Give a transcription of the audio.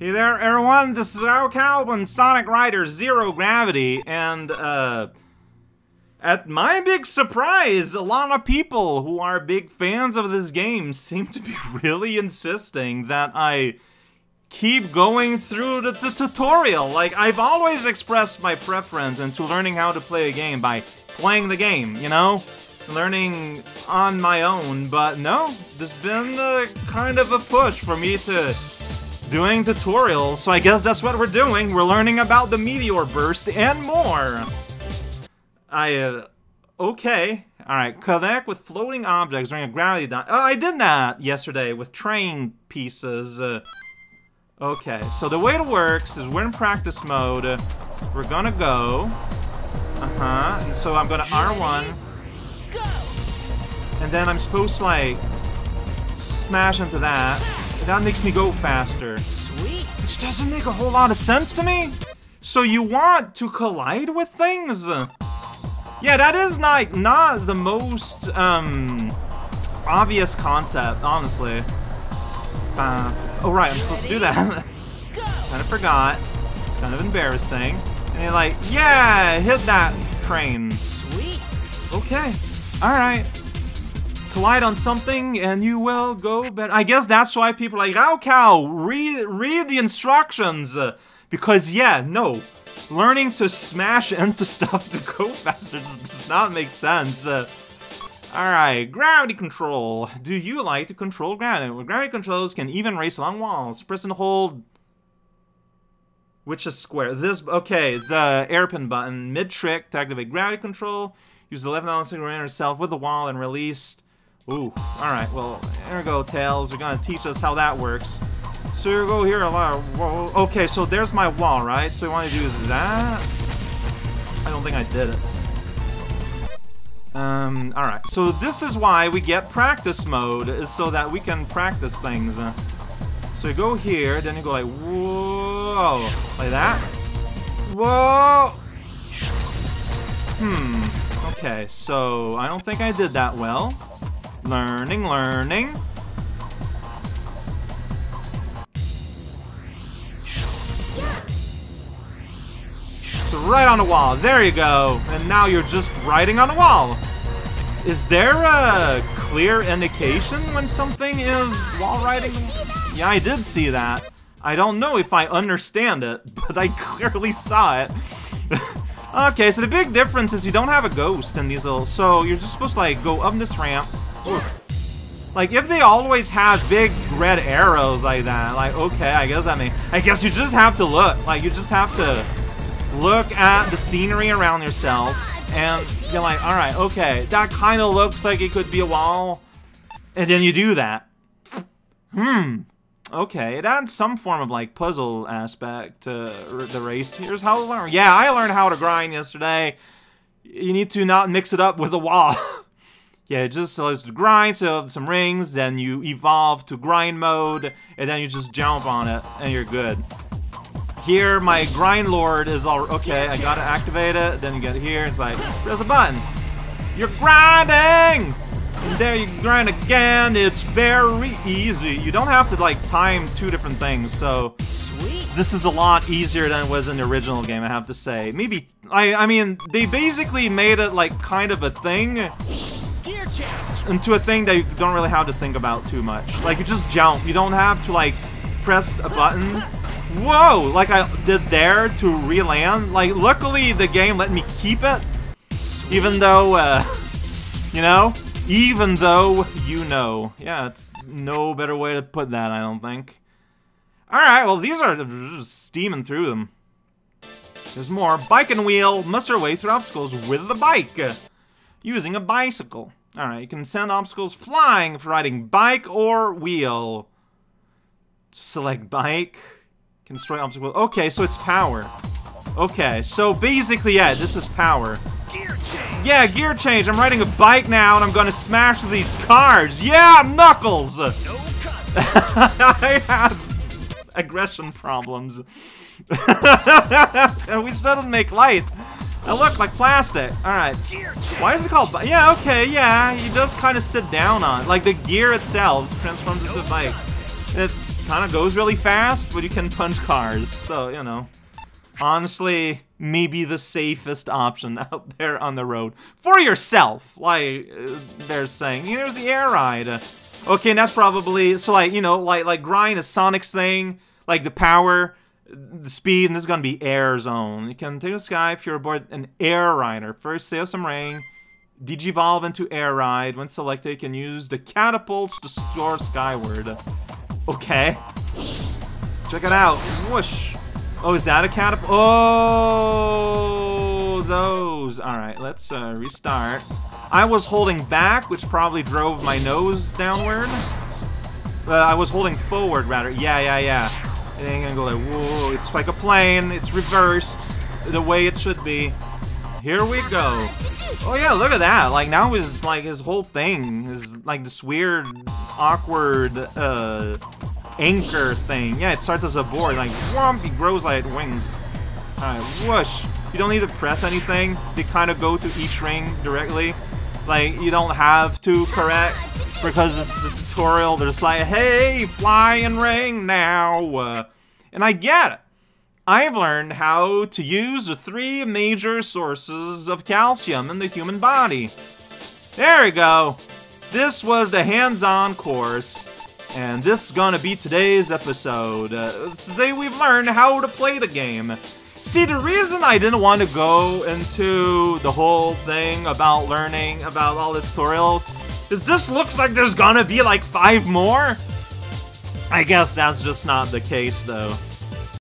Hey there, everyone. This is raocow calling, Sonic Riders Zero Gravity, and uh, at my big surprise, a lot of people who are big fans of this game seem to be really insisting that I keep going through the, tutorial. Like I've always expressed my preference into learning how to play a game by playing the game. You know learning on my own, but no, there's been a, kind of a push for me to doing tutorials, so I guess that's what we're doing. We're learning about the meteor burst and more. I, uh, okay. Alright, connect with floating objects during a gravity. Oh, I did that yesterday with train pieces. Uh, okay, so the way it works is we're in practice mode. we're gonna go. Uh-huh, so I'm gonna R1. And then I'm supposed to, like, smash into that. That makes me go faster. Sweet. Which doesn't make a whole lot of sense to me. So you want to collide with things? Yeah, that is not, not the most, um, obvious concept, honestly. Uh, oh right, I'm supposed to do that. kind of forgot. It's kind of embarrassing. And you're like, yeah, hit that crane. Sweet. Okay. Alright collide on something and you will go better. I guess that's why people like, raocow, read, read the instructions. Because, yeah, no. Learning to smash into stuff to go faster just does not make sense. Uh, Alright, gravity control. Do you like to control gravity? Gravity controls can even race along walls. Press and hold... Which is square? This, okay, the airpin button. Mid-trick to activate gravity control. Use the left analog stick to yourself with the wall and release Ooh, alright, well, there we go, Tails. You're gonna teach us how that works. So you go here a lot. Okay, so there's my wall, right? So you want to do that? I don't think I did it. Um, alright. So this is why we get practice mode, is so that we can practice things. So you go here, then you go like, whoa, like that. Whoa! Hmm. Okay, so I don't think I did that well. Learning, learning. Right on the wall. There you go. And now you're just riding on the wall. Is there a clear indication when something is wall riding? Yeah, I did see that. I don't know if I understand it, but I clearly saw it. okay, so the big difference is you don't have a ghost in these little... So you're just supposed to, like, go up this ramp, like, if they always have big red arrows like that, like, okay, I guess I mean, I guess you just have to look. Like, you just have to look at the scenery around yourself, and you're like, alright, okay, that kind of looks like it could be a wall, and then you do that. Hmm. Okay, it adds some form of, like, puzzle aspect to the race. Here's how to learn. Yeah, I learned how to grind yesterday. You need to not mix it up with a wall. yeah, it just allows to grind, so some rings, then you evolve to grind mode, and then you just jump on it, and you're good. Here, my grind lord is all, okay, I gotta activate it, then you get here, it's like, there's a button. You're grinding! And there you grind again, it's very easy. You don't have to, like, time two different things, so... Sweet. This is a lot easier than it was in the original game, I have to say. Maybe, I, I mean, they basically made it, like, kind of a thing into a thing that you don't really have to think about too much. Like, you just jump. You don't have to, like, press a button. Whoa! Like I did there to re-land. Like, luckily the game let me keep it. Even though, uh, you know? Even though you know. Yeah, it's no better way to put that, I don't think. Alright, well, these are just steaming through them. There's more. Bike and wheel. Must Muster way through obstacles with the bike. Using a bicycle. Alright, you can send obstacles flying for riding bike or wheel. Select bike. Destroy obstacles. Okay, so it's power. Okay, so basically, yeah, this is power. Gear change. Yeah, gear change. I'm riding a bike now, and I'm gonna smash these cars. Yeah, Knuckles! No I have aggression problems. we still didn't make light. It looked like plastic. Alright. Why is it called Yeah, okay, yeah. He does kind of sit down on Like, the gear itself transforms into a bike. It kind of goes really fast, but you can punch cars, so, you know. Honestly, maybe the safest option out there on the road. For yourself, like uh, they're saying. Here's the air ride. Okay, and that's probably, so like, you know, like, like grind is Sonic's thing, like the power, the speed, and this is gonna be air zone. You can take the sky if you're aboard an air rider. First, sail some rain. Digivolve into Air Ride. When selected, you can use the catapults to soar skyward. Okay. Check it out. Whoosh. Oh, is that a catapult? Oh, those. All right, let's uh, restart. I was holding back, which probably drove my nose downward. Uh, I was holding forward, rather. Yeah, yeah, yeah. It ain't gonna go like, whoa. It's like a plane. It's reversed the way it should be. Here we go. Oh yeah, look at that. Like now his like his whole thing is like this weird, awkward uh anchor thing. Yeah, it starts as a board, like whomp, he grows like wings. Alright, whoosh. You don't need to press anything. They kind of go to each ring directly. Like, you don't have to correct because this is a tutorial. They're just like, hey, fly and ring now. Uh, and I get it. I've learned how to use the three major sources of calcium in the human body. There we go. This was the hands-on course, and this is gonna be today's episode. Uh, today we've learned how to play the game. See, the reason I didn't want to go into the whole thing about learning about all the tutorials is this looks like there's gonna be like five more. I guess that's just not the case, though.